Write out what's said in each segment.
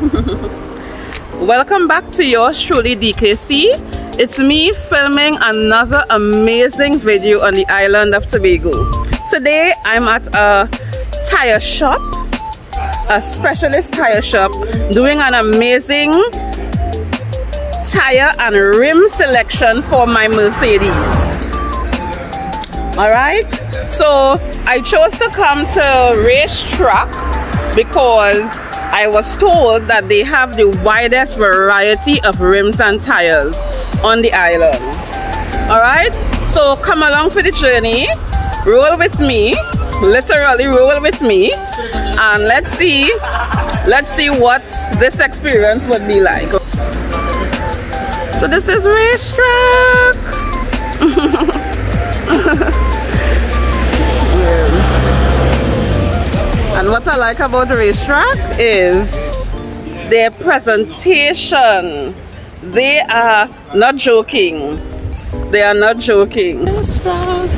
Welcome back to yours truly DKC. It's me filming another amazing video on the island of Tobago. Today I'm at a tire shop, a specialist tire shop, doing an amazing tire and rim selection for my Mercedes. Alright, so I chose to come to Racetrac because I was told that they have the widest variety of rims and tires on the island. Alright, so come along for the journey, roll with me, literally roll with me, and let's see, let's see what this experience would be like. So this is Racetrac. And what I like about the Racetrac is their presentation. They are not joking. They are not joking. Racetrac.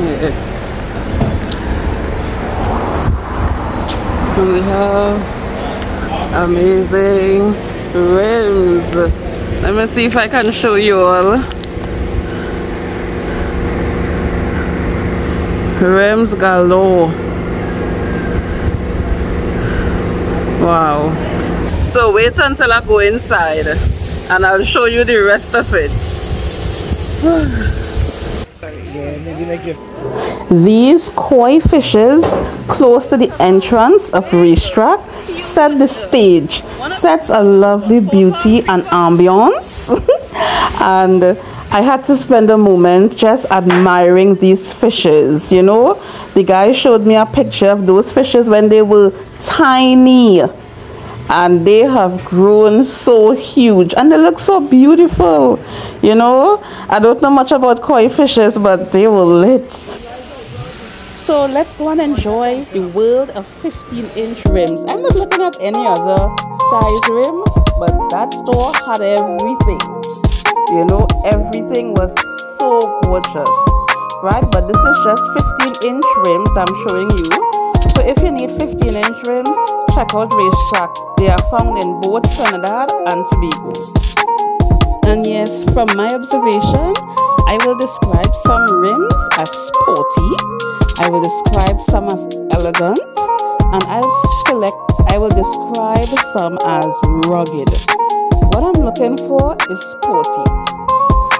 Yeah. we have amazing rims. Let me see if I can show you all. Rims galore. Wow. So wait until I go inside and I'll show you the rest of it. These koi fishes close to the entrance of Racetrac set the stage sets a lovely beauty and ambience and I had to spend a moment just admiring these fishes, you know. The guy showed me a picture of those fishes when they were tiny and they have grown so huge and they look so beautiful, you know. I don't know much about koi fishes, but they were lit. So let's go and enjoy the world of 15 inch rims. I'm not looking at any other size rim, but that store had everything you know everything was so gorgeous right? But this is just 15 inch rims i'm showing you. So if you need 15 inch rims check out Racetrac. They are found in both trinidad and tobago. And yes from my observation i will describe some rims as sporty. I will describe some as elegant. And i'll select i will describe some as rugged what I'm looking for is sporty.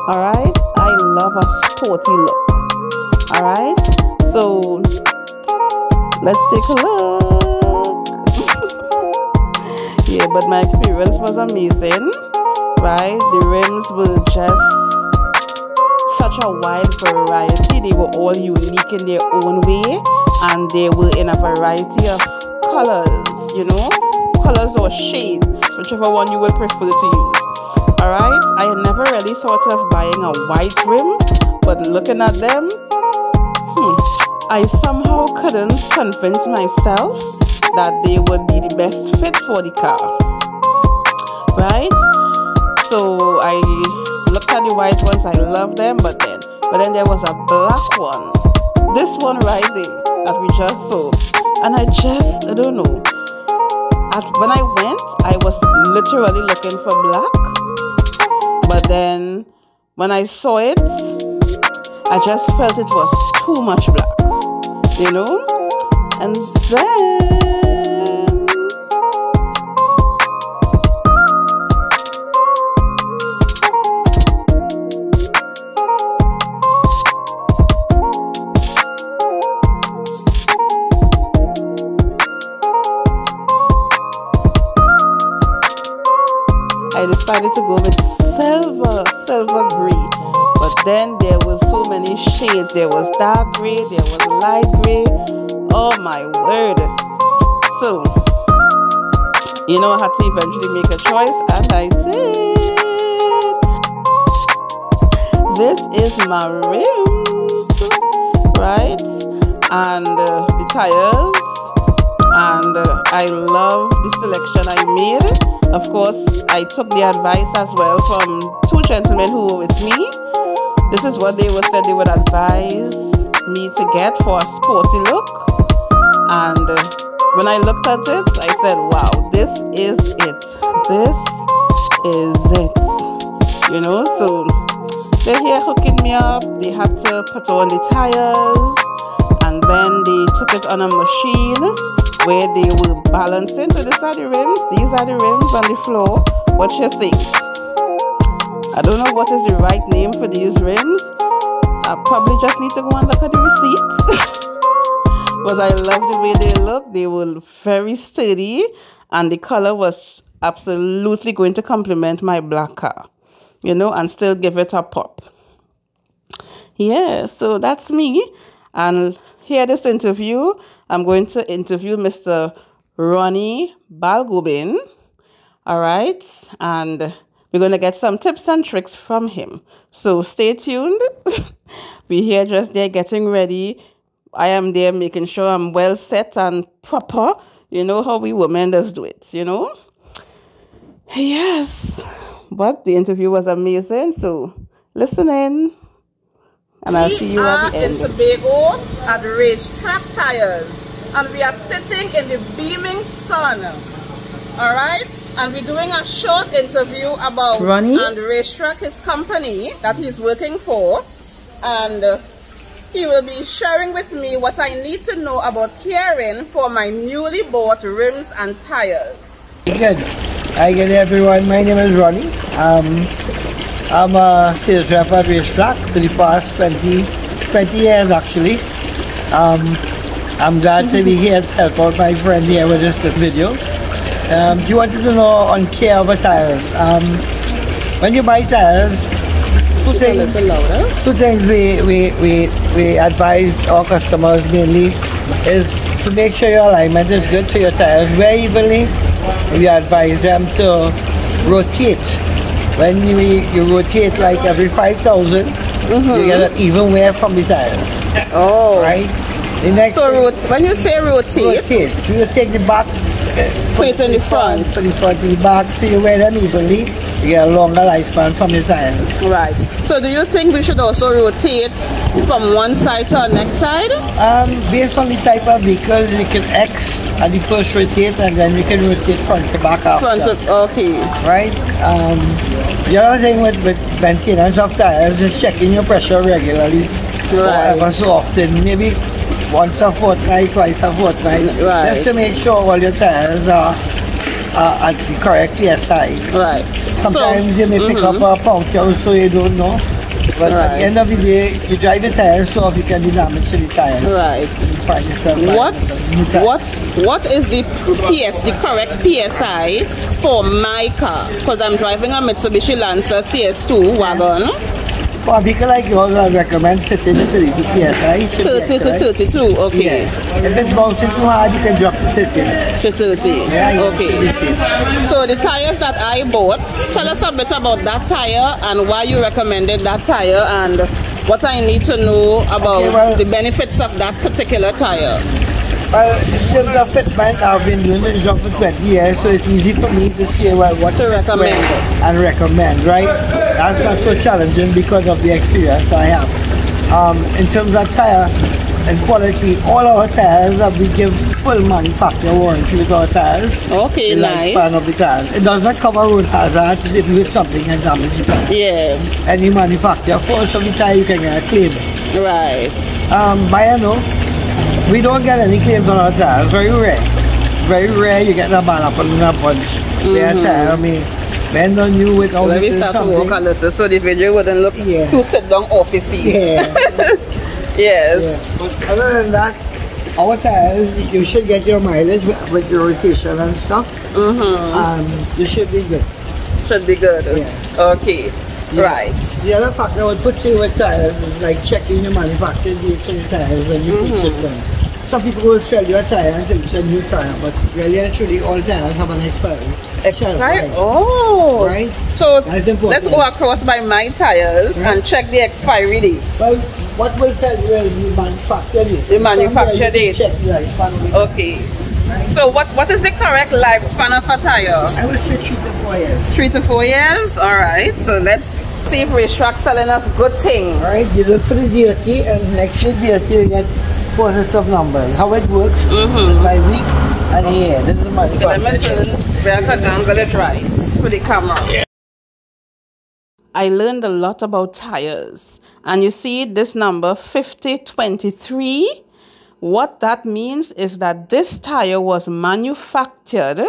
Alright? I love a sporty look. Alright? So let's take a look. yeah, but my experience was amazing. Right? The rims were just such a wide variety. They were all unique in their own way and they were in a variety of colors, you know, colors or shades whichever one you would prefer to use. Alright, I had never really thought of buying a white rim, but looking at them, hmm, I somehow couldn't convince myself that they would be the best fit for the car. Right? So I looked at the white ones, I love them, but then but then there was a black one. This one right there that we just saw. And I just I don't know at, when I went, I was literally looking for black. But then when I saw it, I just felt it was too much black, you know? And then decided to go with silver, silver gray. But then there was so many shades. There was dark gray, there was light gray. Oh my word. So, you know, I had to eventually make a choice, and I did. This is my rims, right? And uh, the tires. And uh, I love the selection I made of course, I took the advice as well from two gentlemen who were with me. This is what they were said they would advise me to get for a sporty look. And uh, when I looked at it, I said, wow, this is it. This is it. You know, so they're here hooking me up. They had to put on the tires and then they took it on a machine where they were balancing. So these are the rims, these are the rims on the floor. What you think? I don't know what is the right name for these rims. I probably just need to go and look at the receipt. but I love the way they look. They were very sturdy and the color was absolutely going to complement my black car you know, and still give it a pop. Yeah, so that's me. And here this interview, I'm going to interview Mr. Ronnie Balgobin. All right. And we're going to get some tips and tricks from him. So stay tuned. we're here just there getting ready. I am there making sure I'm well set and proper. You know how we women just do it, you know? Yes. But the interview was amazing. So listen in. And I'll see you at the end. in Tobago at Race Track Tires. And we are sitting in the beaming sun. Alright? And we're doing a short interview about Ronnie and Racetrac, his company that he's working for. And uh, he will be sharing with me what I need to know about caring for my newly bought rims and tires. Good. Hi again everyone, my name is Ronnie. Um, I'm a sales rep at Racetrac for the past 20, 20 years actually. Um, I'm glad to be here to help out my friend here with this, video. Um, you wanted to know on care of tires. Um, when you buy tires, two things, two things we, we, we, we advise our customers mainly is to make sure your alignment is good to your tires very evenly we advise them to rotate. When you, you rotate like every 5,000, mm -hmm. you get an even wear from the tires. Oh. Right? The next so rot when you say rotate, rotate, you take the back, put it in the front. Put the front in the back so you wear them evenly. A longer lifespan from the tires. Right. So do you think we should also rotate from one side to the next side? Um, based on the type of vehicle, you can X and the first rotate and then we can rotate front to back after. Front to, okay. Right? Um, the other thing with, with maintenance of tires is checking your pressure regularly. Right. Ever so often, maybe once a fortnight, twice a fortnight. Right. Just to make sure all your tires are, are at the correct PSI. Right. Sometimes so, you may pick mm -hmm. up a puncture so you don't know. But right. at the end of the day, you drive the tires so you can be damage to the tires. Right. find yourself what, what, what is the PS, the correct PSI for my car? Because I'm driving a Mitsubishi Lancer CS2 wagon. For a vehicle like yours, I recommend 30 to 30 PSI. 30 to 32, okay. Yeah. If it's bouncing too hard, you can drop to 30. To 30, yeah, okay. So the tires that I bought, tell us a bit about that tire and why you recommended that tire and what I need to know about okay, well, the benefits of that particular tire. Well, of fitment, I've been doing this job for 20 years, so it's easy for me to say well, what to recommend and recommend, right? That's not so challenging because of the experience I have. Um, in terms of tire and quality, all our tires that we give full manufacturer warranty with our tires. Okay, the nice. Span of the tires. It does not cover road hazards if you hit something and damage the tire. Yeah. Any manufacturer, for of the tire you can get a claim. Right. Um, by know, we don't get any claims on our tires. Very rare. Very rare you get a man up and a punch. Mm -hmm. tire me. Bend on you with all Let me start to walk a little so the video wouldn't look yeah. too sit down officey. Yeah. yes. Yeah. But other than that, our tires, you should get your mileage with, with your rotation and stuff. Mm -hmm. Um, you should be good. Should be good. Yeah. Okay. Yeah. Right. The other factor I would put to with tires is like checking the manufacturing dates on your tires when you mm -hmm. purchase them. Some people will sell you a tire until it's a new tire, but really actually all tires have an expiry. Expiry? Oh. Right? So let's go across by my tires right? and check the expiry dates. Well, what will tell you is the manufacturer date. The manufacturer date. Check the Okay. So what what is the correct lifespan of a tire? I would say three to four years. Three to four years? Alright. So let's see if Racetrac selling us good thing. Alright, you look for the DOT and next the DOT you get four sets of numbers. How it works mm -hmm. by week And here, this is the Let me manufacturer. turn where I can angle it right for the camera. I learned a lot about tires. And you see this number 5023? What that means is that this tire was manufactured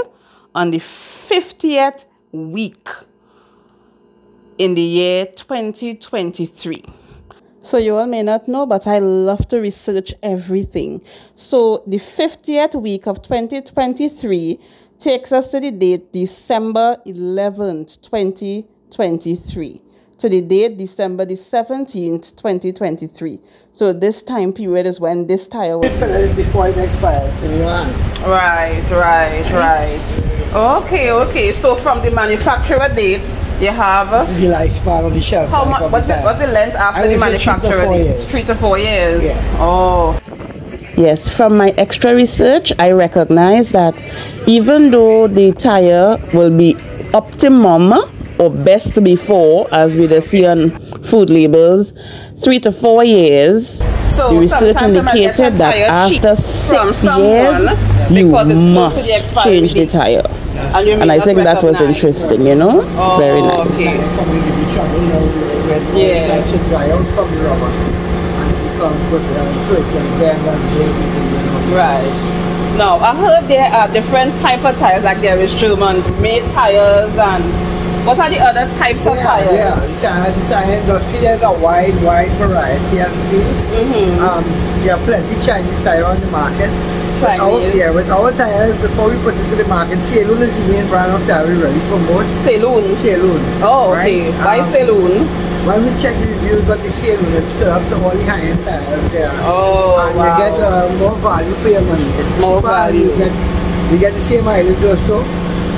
on the 50th week in the year 2023. So you all may not know, but I love to research everything. So the 50th week of 2023 takes us to the date December 11th, 2023 to the date December the 17th, 2023. So this time period is when this tire was Finish before it expires in your hand. Right, right, right. Okay, okay. So from the manufacturer date, you have The lifespan on the shelf. how much? of What's the the, tire. what's the length after the would three to manufacturer four years. Three to four years. Yeah. Oh, Yes, from my extra research, I recognize that even though the tire will be optimum or best before, as we just see on food labels, three to four years, So the research sometimes I might get a indicated that after from six someone years, you because it's close to must the expiry change the tire. and, And I think that was interesting, you know? Oh, Very nice. okay. Tire come and give you trouble now when Yeah. it starts to dry out from the rubber. And it becomes good around so it can bend and break easily. You know. Right. Now, I heard there are different type of tires, like there is German made tires and what are the other types of Yeah, tires? yeah. The tire, the tire industry, there's a wide, wide variety of things. Mm-hmm. Um, there are plenty Chinese tire on the market. With our, yeah, with our tires, before we put it to the market, Sailun is the main brand of tire we really promote. Saloon. Sailun. Oh, okay. right? Why Um, saloon? When we check the reviews on the Sailun, it's still up to all the high-end tires there. Oh, and wow. you get uh, more value for your money. It's More cheaper value. You get, you get the same mileage also.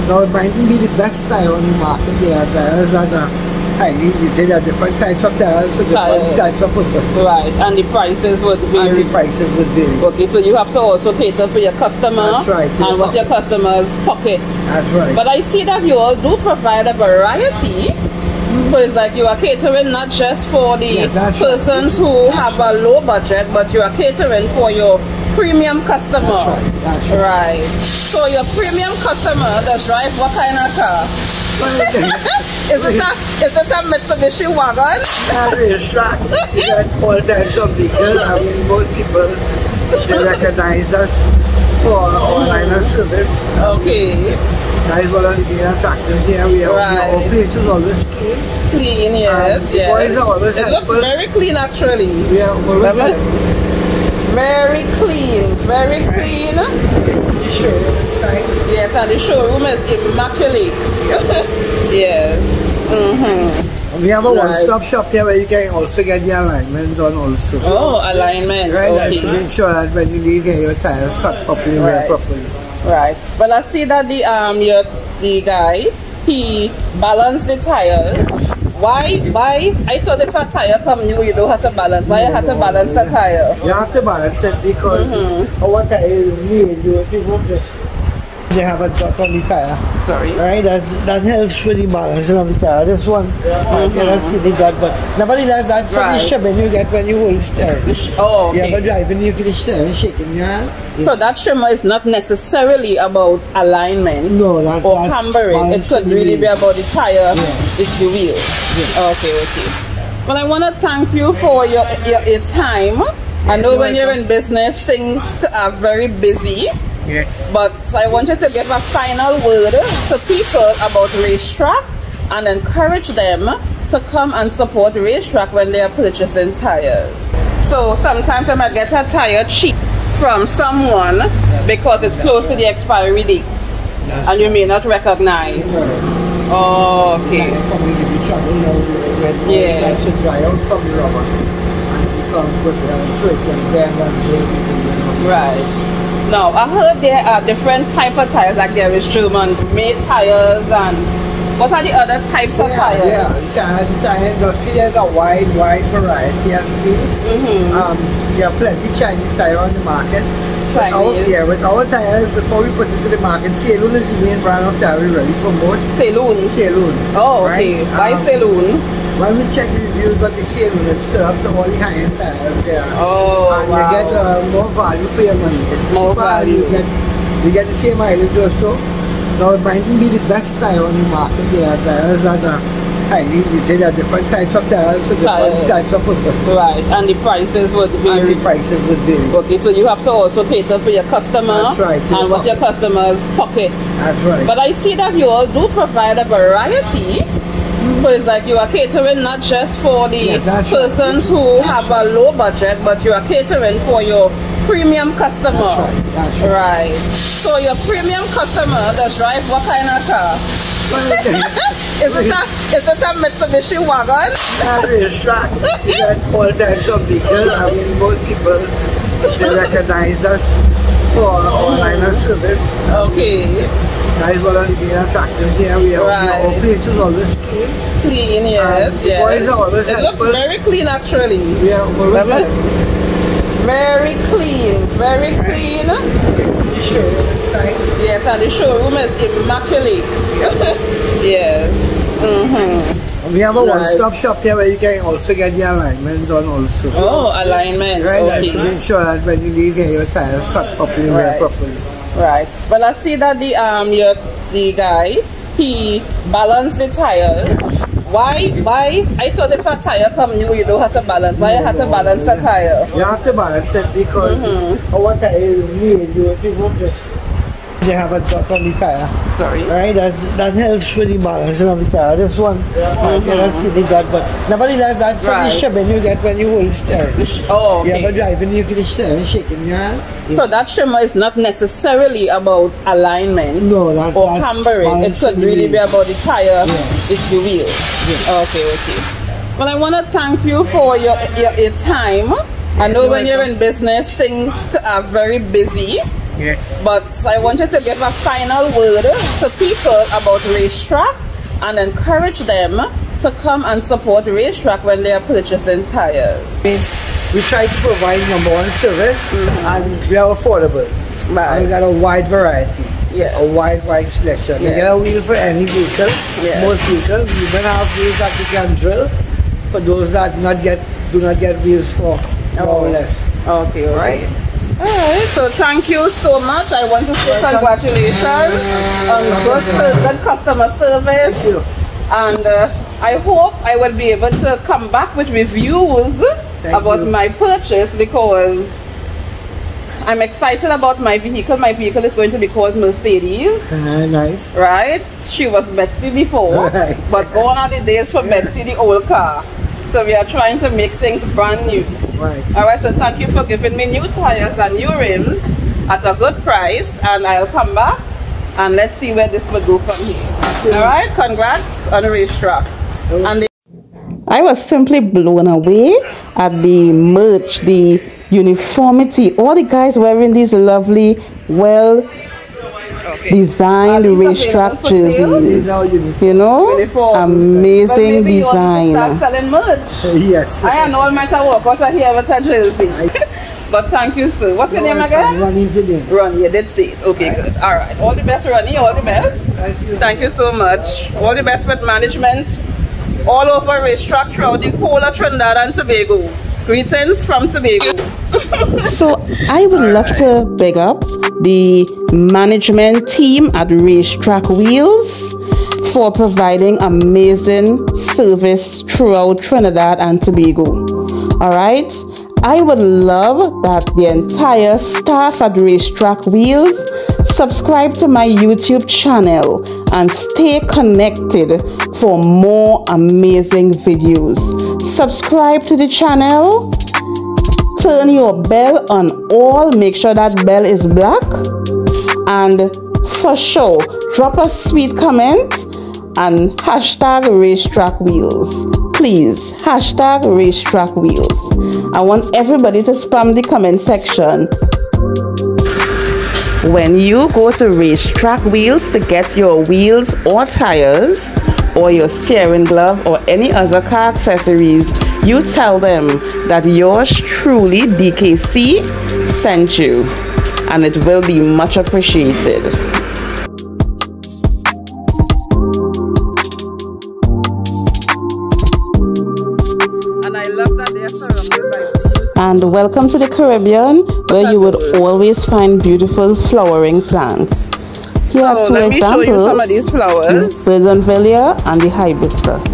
Now it might be the best tire on the market. There tires that are highly rated. There are different types of tires, different Tires. types of purpose. Right, and the prices would And vary. the prices would vary. Okay, so you have to also cater for your customer That's right, and what your customers pocket. That's right. But I see that you all do provide a variety. So it's like you are catering not just for the Yeah, that's right. persons who have a low budget, but you are catering for your premium customer. That's right, that's right. Right. So your premium customer does drive what kind of car? Is it a is it a Mitsubishi wagon? That is. You get all types of vehicles. I mean, most people they recognize us for our line of service. Okay. That is one of the main attractions here. We have Right. our place is always clean. Clean, yes, yes. always It looks very clean actually. We are always? Very clean, very clean. Showroom inside. Yes, and the showroom is immaculate. yes. Mm-hmm. We have a Right. one-stop shop here where you can also get the alignment done also. Oh, alignment. Right, that's to Okay. make sure that when you leave here, your tires cut properly, wear Right. properly. Right. Well, I see that the um your the guy he balanced the tires. Why? Why? I thought if a tire come new, you don't have to balance. Why you have to balance a tire? You have to balance it because Mm-hmm. our tire is made, you if you look this, they have a dot on the tire. Sorry. Right, that, that helps with the balancing of the tire. This one, I cannot see the dot, but nevertheless, that's for the. Right. you get when you hold steering. Oh, You ever okay. driving, you finish the steering shaking your hand? So that shimmer is not necessarily about alignment No, that's- or that's cambering. It could really be about the tire, Yeah. with the wheel. Okay, okay. Well, I want to thank you for your, your, your time. I know when you're in business, things are very busy. Yeah. But I want you to give a final word to people about Racetrac and encourage them to come and support Racetrac when they are purchasing tires. So sometimes I might get a tire cheap from someone because it's close to the expiry date and you may not recognize. Oh, Yeah, okay. come and give you trouble now when Yeah. it starts to dry out from the rubber. And it becomes good around so it can bend and break easily. You know. Right. Now, I heard there are different type of tires, like there is German made tires and what are the other types of Yeah, tires? yeah. The tire, industry, there's a wide, wide variety of things. Mm-hmm. Um, there are plenty Chinese tire on the market. With our, Chinese. yeah, with our tires, before we put it to the market, Sailun is the main brand of tire we really promote. Saloon. Sailun. Oh, okay. right? Why Um, saloon? When we check the reviews on the Sailun, it's still up to all the high-end tires there. Oh, and wow. you get uh, more value for your money. It's More cheaper value. You get, you get the same mileage or so. Now it might be the best tire on the market. There tires that are highly rated. There are different types of tires for different Tires. types of purpose. Right, and the prices would And the prices would vary. Okay, so you have to also cater for your customer That's right, and what your customers pocket. That's right. But I see that you all do provide a variety. So it's like you are catering not just for the Yeah, that's right. persons who have a low budget, but you are catering for your premium customer. That's right, that's right. Right. So your premium customer does drive what kind of car? Is it a is it a Mitsubishi wagon? That is track. You get all types of vehicles. I mean, most people they recognize us for our line of service. Okay. That is one of the main attractions here. We have Right. our place is always clean. Clean, yes, Um, yes. boys are always It looks very clean actually. We are Remember? Very clean, very clean. The. Yes, and the showroom is immaculate. yes. Mm-hmm. We have a Right. one-stop shop here where you can also get the alignment done also. Oh, alignment. Right, okay. that's to make sure that when you leave here, your tires cut properly, wear Right. properly. Right. Well, I see that the um your the guy he balanced the tires. Why? Why? I thought if a tire come new, you don't have to balance. Why you have to balance the tire? You have to balance it because Mm-hmm. our tire is made, you have to it. They have a dot on the tire. Sorry. Right, that, that helps with the balancing of the tire. This one, I cannot see the dot, but nevertheless, that's for the Right. shimmy you get when you hold steering. Oh, You ever okay. driving, you feel the steering shaking your hand? So that shimmer is not necessarily about alignment No, that's- or that's cambering. It could really be about the tire, Yeah. if the wheel. Okay, okay. Well, I want to thank you for your, your, your time. I know when you're in business, things are very busy. Yeah. But I wanted to give a final word to people about Racetrac and encourage them to come and support Racetrac when they are purchasing tires. We try to provide number one service mm-hmm. and we are affordable. Right. And we got a wide variety. Yes. A wide, wide selection. You Yes. get a wheel for any vehicle. Yes. Most vehicles. We even have wheels that you can drill for those that not get do not get wheels for more or oh. less. Okay, Right? right. Alright, so thank you so much. I want to say congratulations on good, good customer service. Thank you. And uh, I hope I will be able to come back with reviews Thank about you. my purchase because I'm excited about my vehicle. My vehicle is going to be called Mercedes, Uh, nice. right? She was Betsy before, Right. but gone are the days for Betsy, the old car. So we are trying to make things brand new. Right. All right, so thank you for giving me new tires and new rims at a good price, and I'll come back and let's see where this will go from here. All right, congrats on the Racetrac. And the I was simply blown away at the merch, the uniformity. All the guys wearing these lovely, well designed Are these Racetrac available for sale? These Jerseys. are uniforms. You know, amazing maybe you want to design. Start selling merch. Uh, yes. I and all matter what, what I hear with a jersey. but thank you, sir. What's your name again? Ronnie's the name. Ronnie, you did say it. Okay, good. All right. All the best, Ronnie. All the best. Thank you. Thank you so much. All the best with management all over restructure throughout the whole of Trinidad and Tobago. Greetings from Tobago. So I would love to big up the management team at Racetrac Wheels for providing amazing service throughout Trinidad and Tobago. All right. I would love that the entire staff at Racetrac Wheels subscribe to my YouTube channel and stay connected for more amazing videos. Subscribe to the channel turn your bell on all make sure that bell is black. And for sure drop a sweet comment and hashtag Racetrac wheels. Please hashtag Racetrac wheels. I want everybody to spam the comment section. When you go to Racetrac wheels to get your wheels or tires or your steering glove or any other car accessories, you tell them that yours truly, DKC, sent you. And it will be much appreciated. And I love that they are surrounded by And welcome to the Caribbean, where you would always find beautiful flowering plants. Here so are two let examples. Me show you some of these flowers. The bougainvillea and the hibiscus.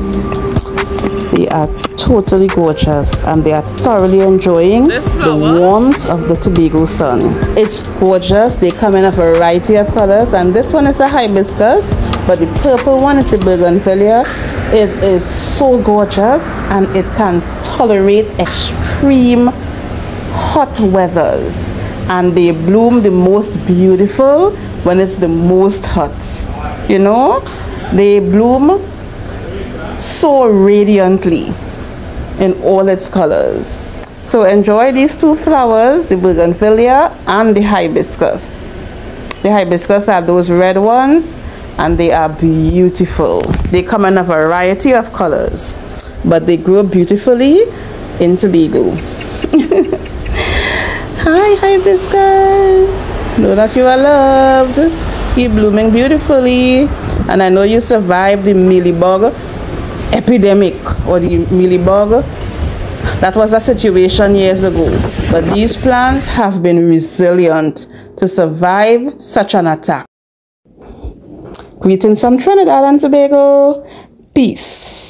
They are totally gorgeous and they are thoroughly enjoying the warmth of the Tobago sun. It's gorgeous. They come in a variety of colors and this one is a hibiscus but the purple one is the bougainvillea. It is so gorgeous and it can tolerate extreme hot weathers and they bloom the most beautiful when it's the most hot. You know, they bloom so radiantly in all its colors. So enjoy these two flowers, the bougainvillea and the hibiscus. The hibiscus are those red ones and they are beautiful. They come in a variety of colors, but they grow beautifully in Tobago. Hi hibiscus! Know that you are loved. Keep blooming beautifully. And I know you survived the mealybug epidemic or the mealybug. That was a situation years ago. But these plants have been resilient to survive such an attack. Greetings from Trinidad and Tobago. Peace.